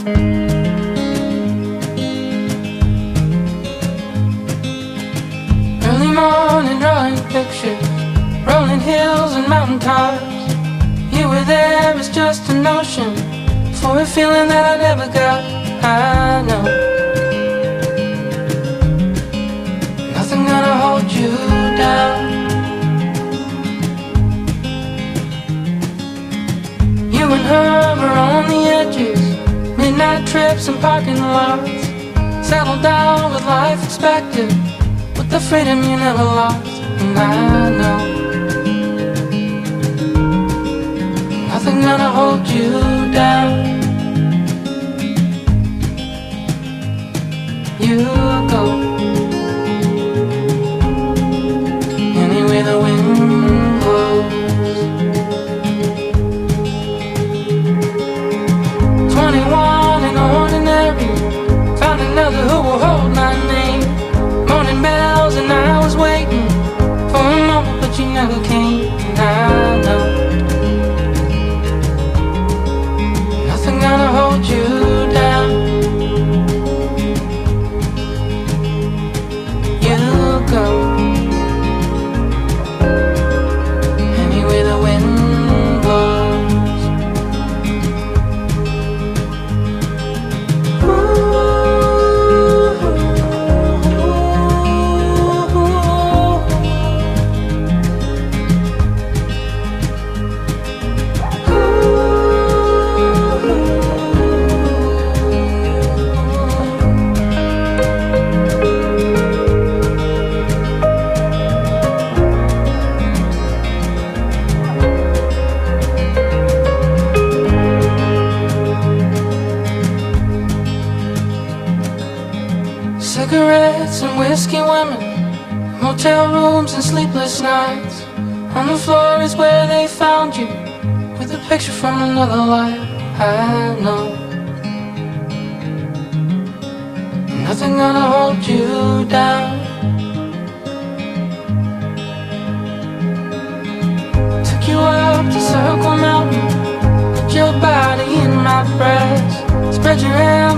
Early morning drawing pictures, rolling hills and mountain tops. You were there as just a notion for a feeling that I never got. I know nothing gonna hold you down. You and her were on the edges, midnight trips and parking lots. Settled down with life expected, with the freedom you never lost. And I know nothing gonna hold you down. You go 하고 Cigarettes and whiskey women, motel rooms and sleepless nights. On the floor is where they found you, with a picture from another life. I know nothing gonna hold you down. Took you up to Circle Mountain, put your body in my breast, spread your hands.